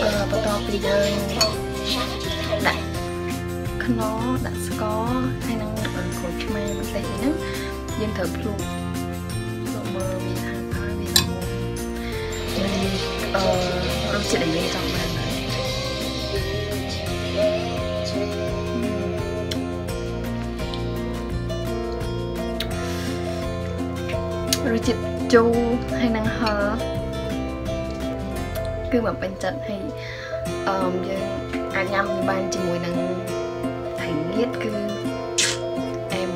បន្ទាប់ពីយើងដាក់ខ្នុរដាក់ស្ករហើយនឹងក្រូចឆ្មាបន្តិចហ្នឹងយើងត្រូវភ្លក់ភ្លក់មើលវាថាតើវាល្មមមានអឺរសជាតិដែលយើងចង់បានហើយរសជាតិជូរហើយនឹងហឹរ គឺមិនពេញចិត្តហើយអឺយើងអាចញ៉ាំបានជាមួយនឹងហើយងៀតគឺអែម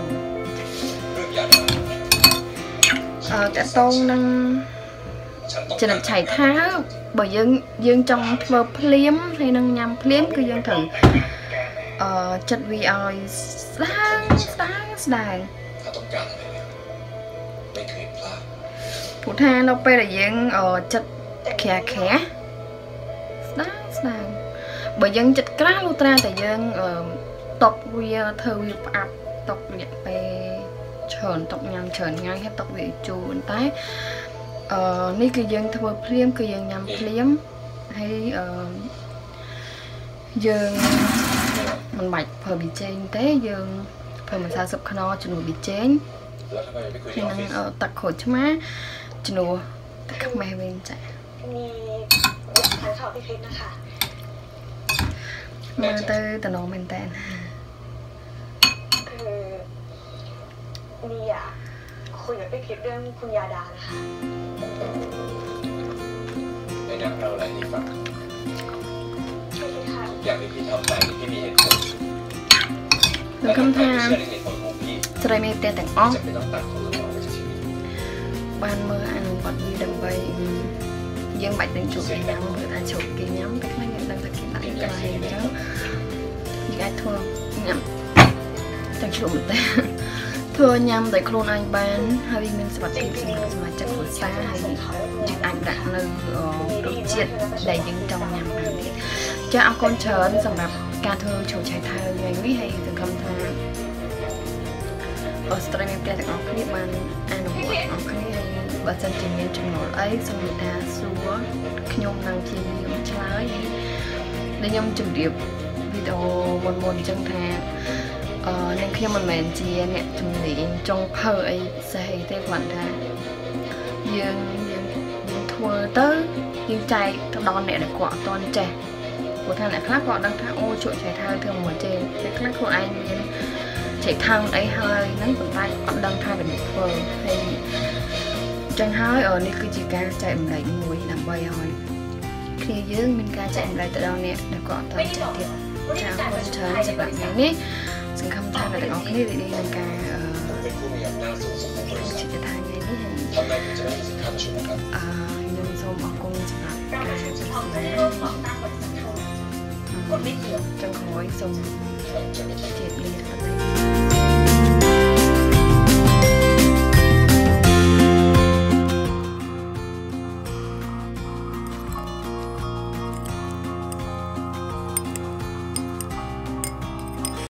អឺតកតងនឹងចំណុចឆៃថាបើយើងយើងចង់ធ្វើភ្លាមហើយនឹងញ៉ាំភ្លាមគឺយើងត្រូវអឺចិត្តវាឲ្យស្ដាងស្ដាងស្ដាងព្រោះថានៅពេលដែលយើងចិត្តខ្រាខ្រា ស្នាមបើយើងចិត្តក្រាស់លុះត្រាតែយើងតុកវាធ្វើវាផ្អាប់តុករយៈពេលច្រើនតុកញ៉ាំច្រើនថ្ងៃហើយតុកវាជូរតែអឺនេះគឺយើងធ្វើភ្លាមគឺយើងញ៉ាំភ្លាមហើយអឺយើងមិនបាច់ប្រើប៊ីចេងទេយើងប្រើម្សៅស៊ុបខ្នុរជំនួសប៊ីចេងនឹងទឹកក្រូចឆ្មាជំនួសទឹកខ្មេះវិញចា៎ มีแฟนคลับพี่เพชรนะคะมนเตอร์แต่น้องเป็นแตนคือมีอยากคุยกับพี่เพชเรื่องคุณยาดานะคะในนักเราอะไรนี่ฟังอยากให้พี่ทำไปที่มีเหตุผลหนูคำถามจะได้ไม่เตียแต่งอ้อบ้านเมือ ตបានមើលអនុវត្តវាដើម្បីយើងបាច់នឹងជួបគេញ៉ាំព្រោះថាជួបគេញ៉ាំតែខ្លះយើងដឹងថាគេដាក់កន្លែងអញ្ចឹងយើងអាចធ្វើញ៉ាំតែជួបតែធ្វើញ៉ាំដោយខ្លួនឯងបានហើយមានសុវត្ថិភាពសម្រាប់សមាជិកគ្រួសារហើយយើងអាចដាក់នៅរសជាតិដែលយើងចង់ញ៉ាំបានទៀតចាអរគុណច្រើនសម្រាប់ការធ្វើជ្រូកឆៃថៅថ្ងៃនេះហើយសង្ឃឹមថា អស្ត្រាលីមានផ្ទះទាំងអស់គ្នាបានអនុវត្តអស់គ្នាហើយបើសិនជាមានចំណុចអីសូមមេត្តាសួរខ្ញុំនឹងព្យាយាមឆ្លើយដែលខ្ញុំជម្រាបវីដេអូមុនមុនអញ្ចឹងថាអឺនឹងខ្ញុំមិនមែនជាអ្នកជំនាញចុងភៅអីពិសេសអីទេគ្រាន់ថាយើងយើងយើងធ្វើទៅយើងចែកទៅដល់អ្នកដែលគាត់អត់ទាន់ចេះព្រោះថាអ្នកខ្លះគាត់ដឹងថាអូជក់ចែកថៅធ្វើមួយទេអ្នកខ្លះខ្លួនឯងមាន ចេះខឹងអីហើយហ្នឹងប៉ុន្តែអត់ដឹងថារបៀបធ្វើហើយចឹងហើយនេះគឺជាការចែករំលែកមួយដើម្បីឲ្យគ្នាយើងមានការចែករំលែកទៅដល់អ្នកដែលគាត់អត់ទាន់ចេះទៀតចាអរគុណច្រើនសម្រាប់ថ្ងៃនេះសង្ឃឹមថាអ្នកទាំងអស់គ្នារីករាយនឹងការជាថាថ្ងៃនេះអឺខ្ញុំសូមអរគុណសម្រាប់ការជួយសម្ភាររបស់តាមបទសន្ទនាគាត់មានចង់ខ້ອຍសូមជម្រាបលា